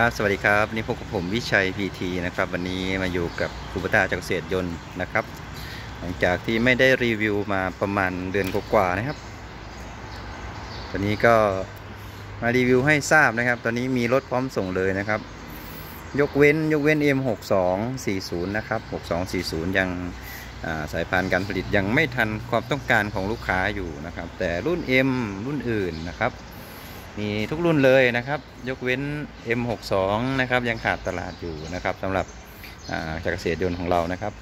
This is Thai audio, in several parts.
ครับสวัสดีครับนี่พบกับผมวิชัยพีทีนะครับ วันนี้มาอยู่กับคูปตาจากเกษตรยนต์นะครับ หลังจากที่ไม่ได้รีวิวมาประมาณเดือนกว่าๆนะครับ ตอนนี้ก็มารีวิวให้ทราบนะครับ ตอนนี้มีรถพร้อมส่งเลยนะครับ ยกเว้นยกเว้น M6240 นะครับ 6240 ยังสายพานการผลิตยังไม่ทันความต้องการของลูกค้าอยู่นะครับ แต่รุ่น M รุ่นอื่นนะครับ มีทุกรุ่นเลยนะครับ ยกเว้น M62 นะครับ ยังขาดตลาดอยู่นะครับสำหรับจากเกษตรยนต์ของเรานะครับ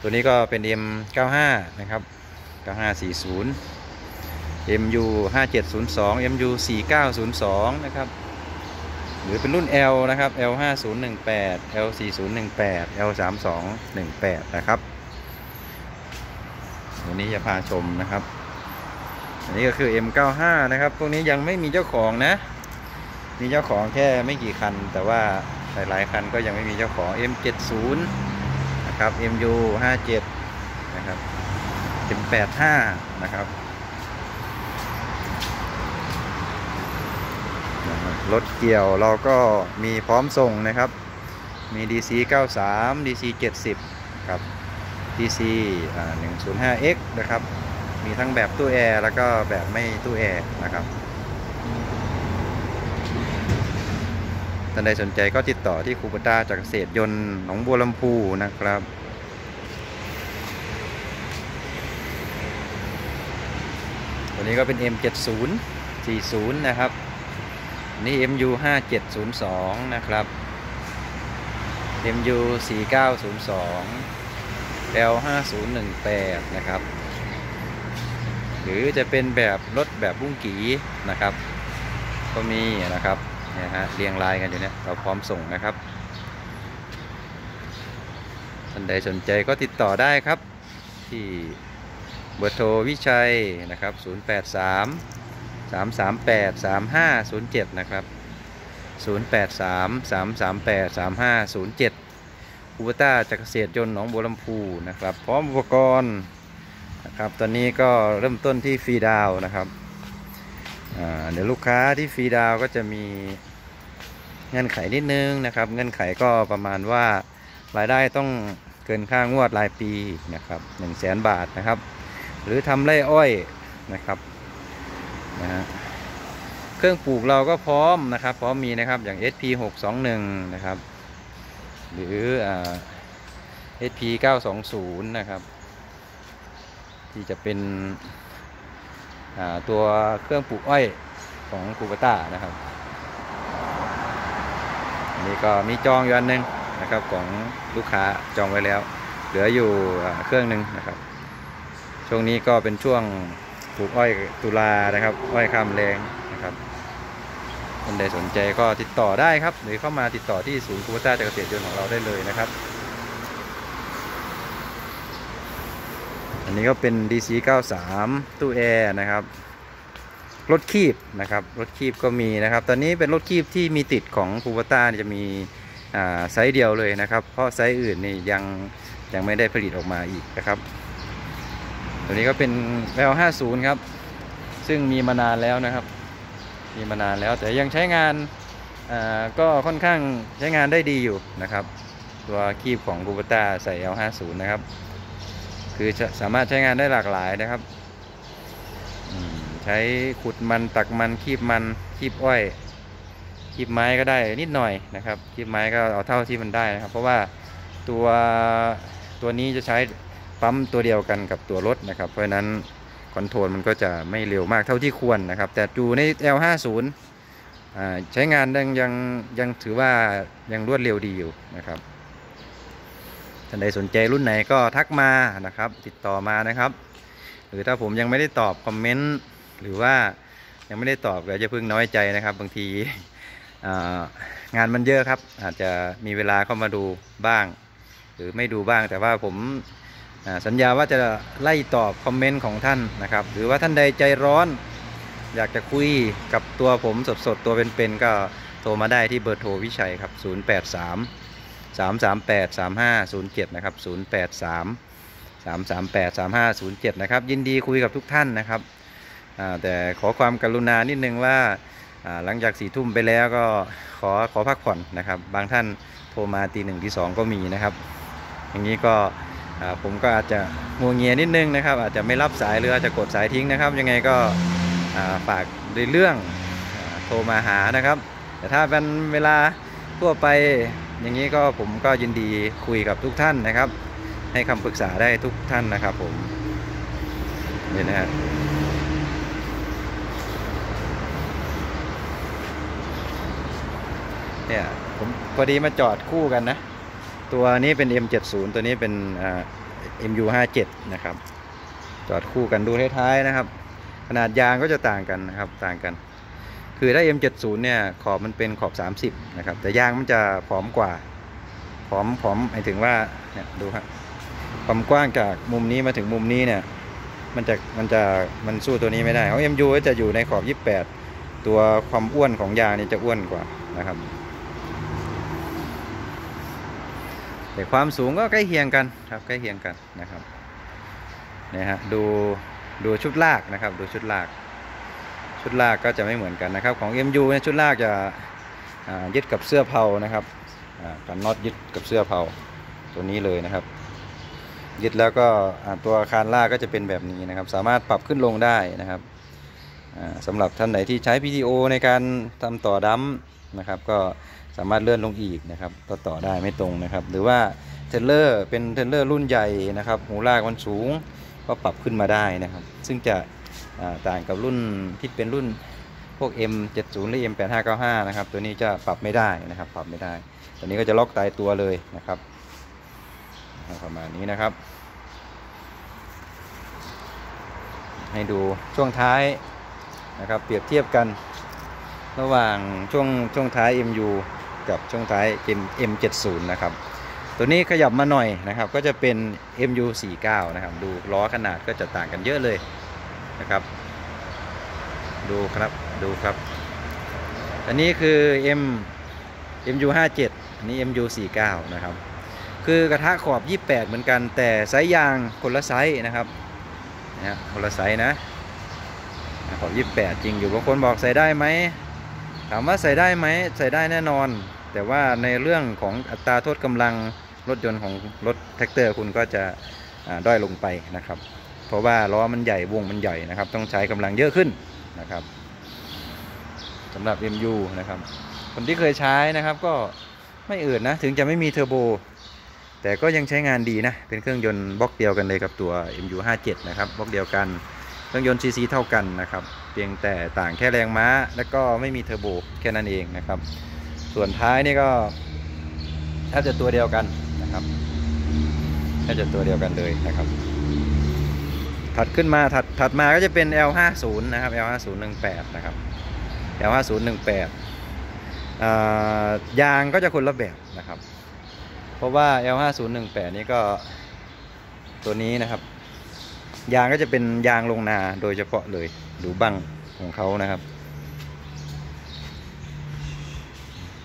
ตัวนี้ก็เป็น M95 นะครับ 9540 MU 5702 MU 4902 นะครับหรือเป็นรุ่น L นะครับ L 5018 L 4018 L 3218 นะครับ วันนี้จะพาชมนะครับ อันนี้ก็คือ M95 นะครับพวกนี้ยังไม่มีเจ้าของนะ มีเจ้าของแค่ไม่กี่คัน แต่ว่าหลายๆคันก็ยังไม่มีเจ้าของ M70 นะครับ MU 57 นะครับ M85 นะครับรถเกี่ยวเราก็มีพร้อมส่งนะครับ มี DC 93 DC 70 ครับ DC อ่า 105X นะครับ มีทั้งแบบตู้แอร์แล้วก็แบบไม่ตู้แอร์นะครับท่านใดสนใจก็ติดต่อที่คูปตาจากเกษตรยนต์หนองบัวลำพูนะครับตัวนี้ก็เป็น M70 40 นะครับ นี่ MU 5702 นะครับ MU 4902 L 5018 นะครับ หรือจะเป็นแบบรถแบบบุ้งกีนะครับ ก็มีนะครับเนี่ยฮะเรียงรายกันอยู่เนี่ยเราพร้อมส่งนะครับท่านใดสนใจก็ติดต่อได้ครับ ที่เบอร์โทรวิชัยนะครับ 083 338 3507 นะครับ 083 338 3507คูเปต้าจากเกษตรยนต์หนองบัวลำพูนะครับ พร้อมอุปกรณ์ นะครับตอนนี้ก็เริ่มต้นที่ฟรีดาวนะครับเดี๋ยวลูกค้าที่ฟรีดาวก็จะมีเงื่อนไขนิดนึงนะครับ เงื่อนไขก็ประมาณว่ารายได้ต้องเกินค่างวดรายปีนะครับ1 0 0 0 0แบาทนะครับ หรือทำไร่อ้อยนะครับนะฮะเครื่องปลูกเราก็พร้อมนะครับ พร้อมมีนะครับอย่าง SP 621นะครับ หรืออ่า SP 920นะครับ ที่จะเป็นตัวเครื่องปลูกอ้อยของคูปต้านะครับอันนี้ก็มีจองอยู่อันหนึงนะครับของลูกค้าจองไว้แล้ว เหลืออยู่เครื่องหนึ่งนะครับ ช่วงนี้ก็เป็นช่วงปลูกอ้อยตุลานะครับ อ้อยข้ามแรงนะครับคนใดสนใจก็ติดต่อได้ครับ หรือเข้ามาติดต่อที่ศูนย์คูปต้าจากเกษตรยนต์ของเราได้เลยนะครับ อันนี้ก็เป็น DC 93 ตู้แอร์นะครับ รถคีบนะครับ รถคีบก็มีนะครับ ตอนนี้เป็นรถคีบที่มีติดของคูปต้าจะมีไซส์เดียวเลยนะครับ เพราะไซส์อื่นนี่ยังยังไม่ได้ผลิตออกมาอีกนะครับ ตัวนี้ก็เป็น L50 ครับ ซึ่งมีมานานแล้วนะครับ มีมานานแล้วแต่ยังใช้งานก็ค่อนข้างใช้งานได้ดีอยู่นะครับ ตัวคีบของ g u b a t a ใส่ L50 นะครับ คือจะสามารถใช้งานได้หลากหลายนะครับ ใช้ขุดมันตักมันคีบมันคีบอ้อยคีบไม้ก็ได้นิดหน่อยนะครับคีบไม้ก็เอาเท่าที่มันได้นะครับ เพราะว่าตัวตัวนี้จะใช้ปั๊มตัวเดียวกันกับตัวรถนะครับ เพราะฉะนั้นคอนโทรลมันก็จะไม่เร็วมากเท่าที่ควรนะครับ แต่ดูใน L50 อ่าใช้งานยังยังยังถือว่ายังรวดเร็วดีอยู่นะครับ ท่านใดสนใจรุ่นไหนก็ทักมานะครับ ติดต่อมานะครับ หรือถ้าผมยังไม่ได้ตอบคอมเมนต์หรือว่ายังไม่ได้ตอบก็จะเพิ่งน้อยใจนะครับ บางทีงานมันเยอะครับ อาจจะมีเวลาเข้ามาดูบ้าง หรือไม่ดูบ้างแต่ว่าผมสัญญาว่าจะไล่ตอบคอมเมนต์ของท่านนะครับ หรือว่าท่านใดใจร้อน อยากจะคุยกับตัวผมสดๆ ตัวเป็นๆก็โทรมาได้ที่เบอร์โทรวิชัยครับ 083 338 3507 นะครับ 083 338 3507 นะครับ ยินดีคุยกับทุกท่านนะครับแต่ขอความกรุณานิดนึงว่าหลังจากสี่ทุ่มไปแล้วก็ขอขอพักผ่อนนะครับ บางท่านโทรมาตีหนึ่งตีสองก็มีนะครับ อย่างนี้ก็ผมก็อาจจะงัวเงียนิดนึงนะครับ อาจจะไม่รับสายหรืออาจจะกดสายทิ้งนะครับ ยังไงก็อ่าฝากในเรื่องอโทรมาหานะครับ แต่ถ้าเป็นเวลาทั่วไป อย่างนี้ก็ผมก็ยินดีคุยกับทุกท่านนะครับ ให้คำปรึกษาได้ทุกท่านนะครับ ผมนี่นะฮะเนี่ยผมพอดีมาจอดคู่กันนะ ตัวนี้เป็น M70 ตัวนี้เป็นอ่า MU57 นะครับ จอดคู่กันดูท้ายๆนะครับ ขนาดยางก็จะต่างกันนะครับต่างกัน คือถ้า M70 เนี่ยขอบมันเป็นขอบ 30 นะครับ แต่ยางมันจะผอมกว่า ผอมผอมหมายถึงว่าเนี่ยดูครับความกว้างจากมุมนี้มาถึงมุมนี้เนี่ยมันจะมันจะมันสู้ตัวนี้ไม่ได้เพรา MU ก็จะอยู่ในขอบ 28 ตัวความอ้วนของยางเนี่ยจะอ้วนกว่านะครับ แต่ความสูงก็ใกล้เคียงกันครับใกล้เคียงกันนะครับเนี่ยฮะดูดูชุดลากนะครับ ดูชุดลาก ชุดลากก็จะไม่เหมือนกันนะครับ ของ MU เนี่ยชุดลากจะยึดกับเสื้อเผานะครับกันน็อตยึดกับเสื้อเผาตัวนี้เลยนะครับ ยึดแล้วก็ตัวคานลากก็จะเป็นแบบนี้นะครับ สามารถปรับขึ้นลงได้นะครับอ่าสำหรับท่านไหนที่ใช้ PTO ในการทำต่อดั้มนะครับ ก็สามารถเลื่อนลงอีกนะครับต่อต่อได้ไม่ตรงนะครับ หรือว่าเทรลเลอร์เป็นเทรลเลอร์รุ่นใหญ่นะครับ หูลากมันสูงก็ปรับขึ้นมาได้นะครับ ซึ่งจะ ต่างกับรุ่นที่เป็นรุ่นพวก M70 หรือ M8595 นะครับ ตัวนี้จะปรับไม่ได้นะครับ ปรับไม่ได้ ตัวนี้ก็จะล็อกตายตัวเลยนะครับ ประมาณนี้นะครับ ให้ดูช่วงท้ายนะครับ เปรียบเทียบกัน ระหว่างช่วงช่วงท้าย MU กับช่วงท้าย M M70 นะครับ ตัวนี้ขยับมาหน่อยนะครับ ก็จะเป็น MU49 นะครับ ดูล้อขนาดก็จะต่างกันเยอะเลย นะครับ ดูครับดูครับ อันนี้คือ M MU57 อันนี้ MU49 นะครับ คือกระทะขอบ 28 เหมือนกัน แต่ไซส์ยางคนละไซส์นะครับนะคนละไซส์นะขอบ 28 จริงอยู่บางคนบอกใส่ได้ไหมถามว่าใส่ได้ไหมใส่ได้แน่นอน แต่ว่าในเรื่องของอัตราทดกำลังรถยนต์ของรถแทรกเตอร์คุณก็จะด้อยลงไปนะครับ เพราะว่าล้อมันใหญ่วงมันใหญ่นะครับ ต้องใช้กำลังเยอะขึ้นนะครับสำหรับ MU นะครับ คนที่เคยใช้นะครับก็ไม่อืดนะ ถึงจะไม่มีเทอร์โบ แต่ก็ยังใช้งานดีนะ เป็นเครื่องยนต์บล็อกเดียวกันเลยกับตัว MU57 นะครับบล็อกเดียวกันเครื่องยนต์ซีซีเท่ากันนะครับ เพียงแต่ต่างแค่แรงม้า และก็ไม่มีเทอร์โบแค่นั้นเองนะครับ ส่วนท้ายนี่ก็แทบจะตัวเดียวกันนะครับแทบจะตัวเดียวกันเลยนะครับ ถัดขึ้นมาถัดถัดมาก็จะเป็น L50 นะครับ L5018 นะครับ L5018 อ่ายางก็จะคนละแบบนะครับ เพราะว่า L5018 นี้ก็ตัวนี้นะครับ ยางก็จะเป็นยางลงนาโดยเฉพาะเลยดูบั้งของเขานะครับ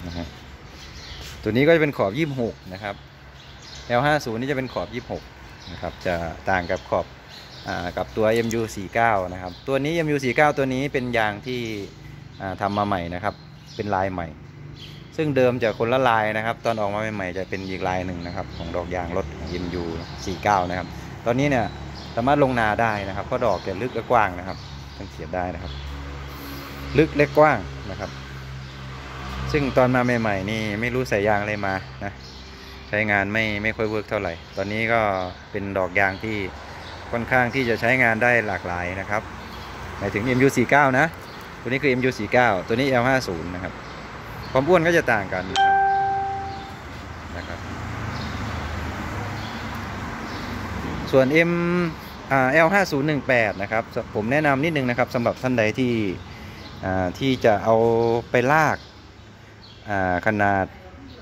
นะฮะตัวนี้ก็จะเป็นขอบ 26 นะครับ L50 นี่จะเป็นขอบ 26 นะครับ จะต่างกับขอบ กับตัว MU49 นะครับ ตัวนี้ MU49 ตัวนี้เป็นยางที่อ่าทำมาใหม่นะครับ เป็นลายใหม่ ซึ่งเดิมจะคนละลายนะครับ ตอนออกมาใหม่ๆจะเป็นอีกลายหนึ่งนะครับ ของดอกยางรถของ MU49 นะครับ ตอนนี้เนี่ยสามารถลงนาได้นะครับเพราะดอกจะลึกและกว้างนะครับสังเกตได้นะครับ ลึกและกว้างนะครับ ซึ่งตอนมาใหม่ๆนี่ไม่รู้ใส่ยางอะไรมานะใช้งานไม่ไม่ค่อย work เท่าไหร่ ตอนนี้ก็เป็นดอกยางที่ ค่อนข้างที่จะใช้งานได้หลากหลายนะครับหมายถึง MU49 นะ ตัวนี้คือ MU49 ตัวนี้ L50 นะครับ ความอ้วนก็จะต่างกันนะครับ ส่วน M อ่า L5018 นะครับ ผมแนะนำนิดนึงนะครับสำหรับท่านใดที่อ่าที่จะเอาไปลากอ่าขนาด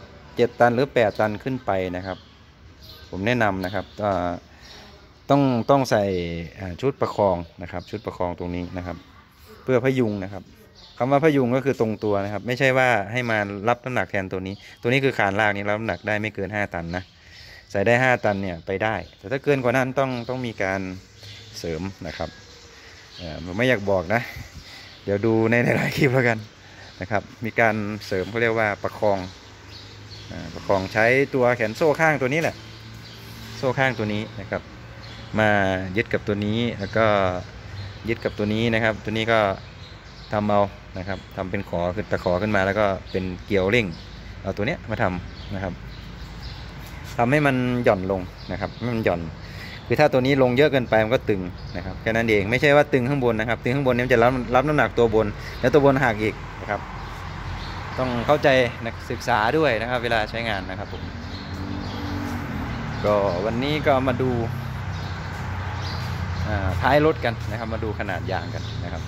7 ตันหรือ 8 ตันขึ้นไปนะครับ ผมแนะนำนะครับอ่า ต้องต้องใส่ชุดประคองนะครับ ชุดประคองตรงนี้นะครับ เพื่อพยุงนะครับคำว่าพยุงก็คือตรงตัวนะครับ ไม่ใช่ว่าให้มารับน้ำหนักแทนตัวนี้ ตัวนี้คือคานลากนี้รับน้ำหนักได้ไม่เกิน 5 ตันนะใส่ได้ 5 ตันเนี่ยไปได้ แต่ถ้าเกินกว่านั้นต้องต้องมีการเสริมนะครับผมไม่อยากบอกนะ เดี๋ยวดูในหลายๆคลิปแล้วกันนะครับ มีการเสริมเขาเรียกว่าประคองประคองใช้ตัวแขนโซ่ข้างตัวนี้แหละ โซ่ข้างตัวนี้นะครับ มายึดกับตัวนี้แล้วก็ยึดกับตัวนี้นะครับ ตัวนี้ก็ทำเอานะครับทำเป็นขอขึ้นตะขอขึ้นมาแล้วก็เป็นเกลียวเร่ง เอาตัวเนี้ยมาทำนะครับทำให้มันหย่อนลงนะครับให้มันหย่อน คือถ้าตัวนี้ลงเยอะเกินไปมันก็ตึงนะครับแค่นั้นเองไม่ใช่ว่าตึงข้างบนนะครับ ตึงข้างบนเนี้มันจะรับรับน้ำหนักตัวบน แล้วตัวบนหักอีกนะครับ ต้องเข้าใจนักศึกษาด้วยนะครับ เวลาใช้งานนะครับผมก็วันนี้ก็มาดู ท้ายรถกันนะครับ มาดูขนาดยางกันนะครับ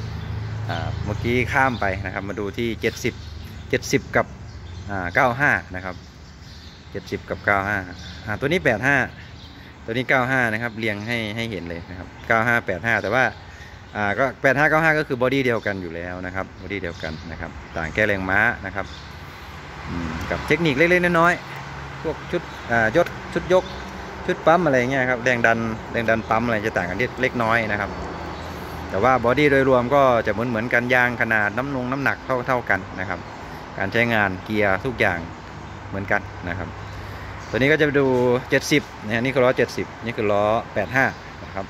เมื่อกี้ข้ามไปนะครับ มาดูที่ 70 70 กับอ่า95 นะครับ 70 กับ 95อ่าตัวนี้ 85 ตัวนี้ 95 นะครับ เรียงให้ให้เห็นเลยนะครับ 95 85 แต่ว่าอ่าก็85 95 ก็คือ body เดียวกันอยู่แล้วนะครับ body เดียวกันนะครับ ต่างแค่แรงม้านะครับกับเทคนิคเล็กๆน้อยๆพวกชุดยกชุดยก ชุดปั๊มอะไรเงี้ยครับแรงดันแรงดันปั๊มอะไรจะต่างกันเล็กน้อยนะครับ แต่ว่า body โดยรวมก็จะเหมือนเหมือนกันยางขนาดน้ำนงน้ำหนักเท่าเท่ากันนะครับ การใช้งานเกียร์ทุกอย่างเหมือนกันนะครับ ตัวนี้ก็จะดู 70นะฮะนี่คือล้อ 70 นี่คือล้อ 85 นะครับ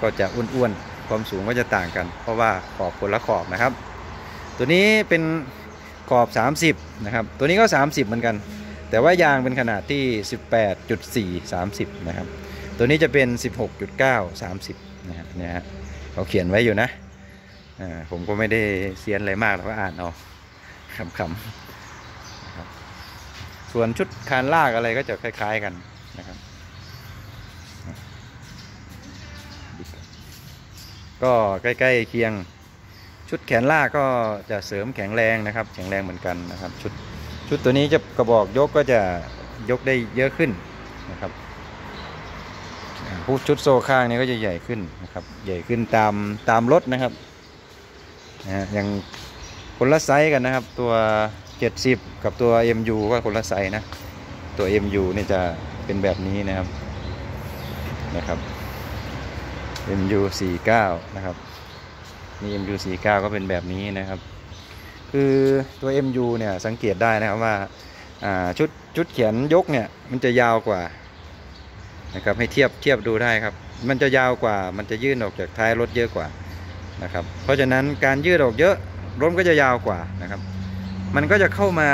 ก็จะอ้วนๆความสูงก็จะต่างกัน เพราะว่าขอบคนละขอบนะครับ ตัวนี้เป็นขอบ 30 นะครับ ตัวนี้ก็ 30 เหมือนกัน แต่ว่ายางเป็นขนาดที่ 18.4 30 นะครับ ตัวนี้จะเป็น 16.9 30 นะฮะเนี่ยเขาเขียนไว้อยู่นะผมก็ไม่ได้เซียนอะไรมากเราก็อ่านเอาคำๆส่วนชุดคานลากอะไรก็จะคล้าย ๆกันนะครับ ก็ใกล้ๆเคียง ชุดแขนลากก็จะเสริมแข็งแรงนะครับ แข็งแรงเหมือนกันนะครับ ชุด ชุดตัวนี้จะกระบอกยกก็จะยกได้เยอะขึ้นนะครับผู้ชุดโซ่ข้างนี้ก็จะใหญ่ขึ้นนะครับ ใหญ่ขึ้นตามตามรถนะครับนะฮะยางคนละไซส์กันนะครับ ตัว 70 กับตัว MU ก็คนละไซส์นะตัว MU นี่จะเป็นแบบนี้นะครับนะครับ MU 49 นะครับนี่ MU 49 ก็เป็นแบบนี้นะครับ คือตัว MU เนี่ยสังเกตได้นะครับว่าาชุดชุดเขียนยกเนี่ยมันจะยาวกว่านะครับให้เทียบเทียบดูได้ครับ มันจะยาวกว่ามันจะยื่นออกจากท้ายรถเยอะกว่านะครับเพราะฉะนั้นการยืดออกเยอะรถก็จะยาวกว่านะครับ มันก็จะเข้ามา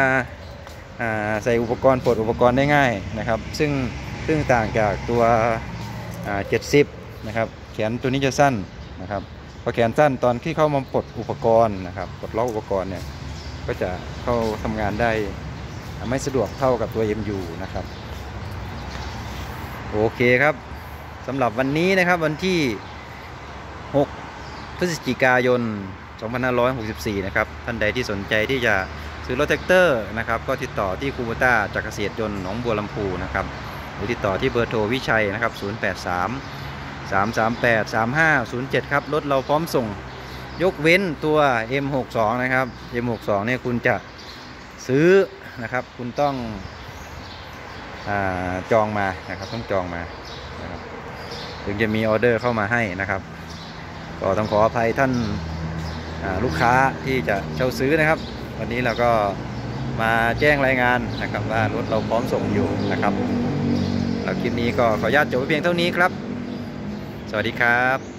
าใส่อุปกรณ์ปลดอุปกรณ์ได้ง่ายนะครับ ซึ่งซึ่งต่างจากตัว 70 นะครับแขนตัวนี้จะสั้นนะครับ อแขนสั้นตอนที่เข้ามาปลดอุปกรณ์นะครับปลดล็อกอุปกรณ์เนี่ยก็จะเข้าทำงานได้ไม่สะดวกเท่ากับตัว MU นะครับ โอเคครับสำหรับวันนี้นะครับวันที่ 6 พฤศจิกายน 2564 นะครับ ท่านใดที่สนใจที่จะซื้อรถแทรกเตอร์นะครับ ก็ติดต่อที่คูโบต้าจักรเกษตรยนต์หนองบัวลำพูนะครับ หรือติดต่อที่เบอร์โทรวิชัยนะครับ 083 338 3507 ครับ รถเราพร้อมส่ง ยกเว้นตัว M62 นะครับ M62 เนี่ยคุณจะซื้อนะครับ คุณต้องอจองมานะครับ ต้องจองมานะครับถึงจะมีออเดอร์เข้ามาให้นะครับ ก็ต้องขออภัยท่านาลูกค้าที่จะเช่าซื้อนะครับ วันนี้เราก็มาแจ้งรายงานนะครับว่ารถเราพร้อมส่งอยู่นะครับแล้วคลิปนี้ก็ขออนุญาตจบไว้เพียงเท่านี้ครับ สวัสดีครับ